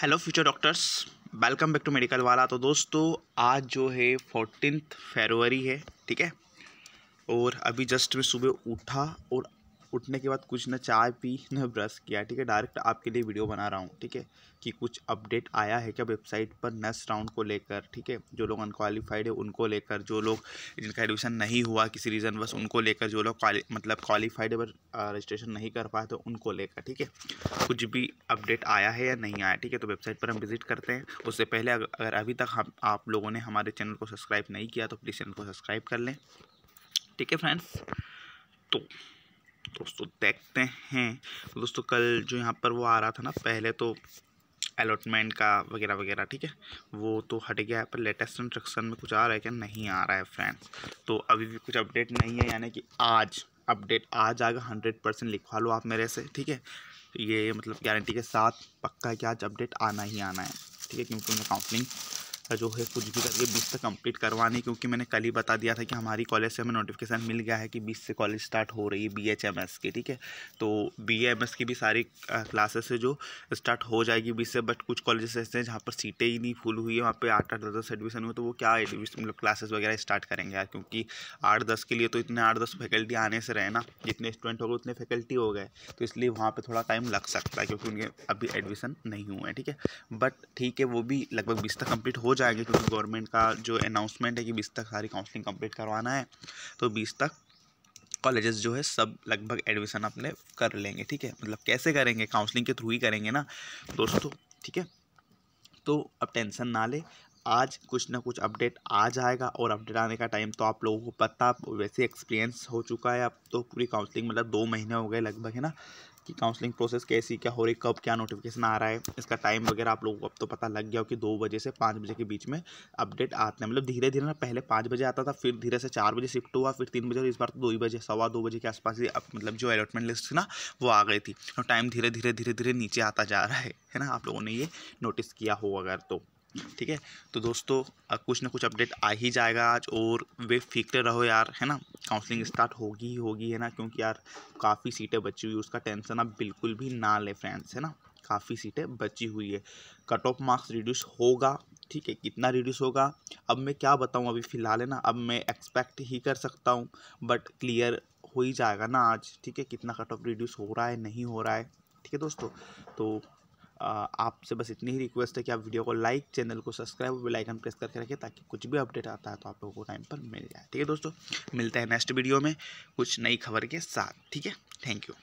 Hello future doctors welcome back to medical वाला तो दोस्तों, आज जो है फोर्टीन फरवरी है, ठीक है? और अभी जस्ट मैं सुबह उठा और उठने के बाद कुछ ना चाय पी, न ब्रश किया, ठीक है? डायरेक्ट आपके लिए वीडियो बना रहा हूँ, ठीक है? कि कुछ अपडेट आया है क्या वेबसाइट पर नेक्स्ट राउंड को लेकर, ठीक है? जो लोग अनक्वालिफाइड है, उनको लेकर, जो लोग जिनका एडमिशन नहीं हुआ, किसी रीज़न बस उनको लेकर, जो लोग मतलब क्वालिफाइड है रजिस्ट्रेशन नहीं कर पाए तो उनको लेकर, ठीक है? कुछ भी अपडेट आया है या नहीं आया, ठीक है? तो वेबसाइट पर हम विज़िट करते हैं। उससे पहले अगर अभी तक हम, आप लोगों ने हमारे चैनल को सब्सक्राइब नहीं किया तो प्लीज़ चैनल को सब्सक्राइब कर लें, ठीक है फ्रेंड्स तो दोस्तों, देखते हैं। दोस्तों, कल जो यहाँ पर वो आ रहा था ना, पहले तो अलॉटमेंट का वगैरह वगैरह, ठीक है? वो तो हट गया है, पर लेटेस्ट इंस्ट्रक्शन में कुछ आ रहा है क्या? नहीं आ रहा है फ्रेंड्स तो अभी भी कुछ अपडेट नहीं है, यानी कि आज अपडेट आ जाएगा हंड्रेड परसेंट लिखवा लो आप मेरे से, ठीक है? ये मतलब गारंटी के साथ पक्का है कि आज अपडेट आना ही आना है, ठीक है? क्योंकि उन्हें काउंसलिंग जो है कुछ भी करके बीस तक कंप्लीट करवानी, क्योंकि मैंने कल ही बता दिया था कि हमारी कॉलेज से हमें नोटिफिकेशन मिल गया है कि बीस से कॉलेज स्टार्ट हो रही है बी एच एम एस की, ठीक है? तो बी एम एस की भी सारी क्लासेस है जो स्टार्ट हो जाएगी बीस से बट कुछ कॉलेजेस ऐसे हैं जहाँ पर सीटें ही नहीं फुल हुई है, वहाँ पर आठ आठ, दस दस एडमिशन हुए तो वो क्या एडमिशन मतलब क्लासेस वगैरह स्टार्ट करेंगे यार? क्योंकि आठ दस के लिए तो इतने आठ दस फैकल्टी आने से रहे ना, जितने स्टूडेंट हो गए उतने फैकल्टी हो गए तो इसलिए वहाँ पर थोड़ा टाइम लग सकता है, क्योंकि उनके अभी एडमिशन नहीं हुए हैं, ठीक है? बट ठीक है, वो भी लगभग बीस तक कंप्लीट हो जाएँगे क्योंकि गवर्नमेंट का जो अनाउंसमेंट है कि बीस तक सारी काउंसलिंग कंप्लीट करवाना है तो बीस तक कॉलेजेस जो है सब लगभग एडमिशन अपने कर लेंगे, ठीक है? मतलब कैसे करेंगे? काउंसलिंग के थ्रू ही करेंगे ना? दोस्तों, ठीक है? तो अब टेंशन ना ले। आज कुछ ना कुछ अपडेट आ जाएगा और अपडेट आने का टाइम तो आप लोगों को पता वैसे एक्सपीरियंस हो चुका है अब तो पूरी काउंसलिंग मतलब दो महीने हो गए लगभग, है ना? कि काउंसलिंग प्रोसेस कैसी, क्या हो रही, कब क्या नोटिफिकेशन आ रहा है, इसका टाइम वगैरह आप लोगों को अब तो पता लग गया हो कि दो बजे से पाँच बजे के बीच में अपडेट आते हैं। मतलब धीरे धीरे ना पहले पाँच बजे आता था, फिर धीरे से चार बजे शिफ्ट हुआ, फिर तीन बजे और इस बार तो दो ही बजे, सवा दो बजे के आसपास ही मतलब जो अलॉटमेंट लिस्ट थी ना, वो आ गई थी। और टाइम धीरे धीरे धीरे धीरे नीचे आता जा रहा है है ना? आप लोगों ने ये नोटिस किया हो अगर तो। ठीक है? तो दोस्तों कुछ ना कुछ अपडेट आ ही जाएगा आज और वे फ़िक्र रहो यार, है ना? काउंसलिंग स्टार्ट होगी ही होगी, है ना? क्योंकि यार काफ़ी सीटें बची हुई, उसका टेंशन आप बिल्कुल भी ना ले फ्रेंड्स है ना? काफ़ी सीटें बची हुई है। कट ऑफ़ मार्क्स रिड्यूस होगा, ठीक है? कितना रिड्यूस होगा? अब मैं क्या बताऊँ अभी फ़िलहाल, है ना? अब मैं एक्सपेक्ट ही कर सकता हूँ बट क्लियर हो ही जाएगा ना आज, ठीक है? कितना कट ऑफ़ रिड्यूस हो रहा है, नहीं हो रहा है, ठीक है दोस्तों? तो आपसे बस इतनी ही रिक्वेस्ट है कि आप वीडियो को लाइक, चैनल को सब्सक्राइब और बेलाइकन प्रेस करके रखें ताकि कुछ भी अपडेट आता है तो आप लोगों को टाइम पर मिल जाए। ठीक है दोस्तों, मिलते हैं नेक्स्ट वीडियो में कुछ नई खबर के साथ। ठीक है, थैंक यू।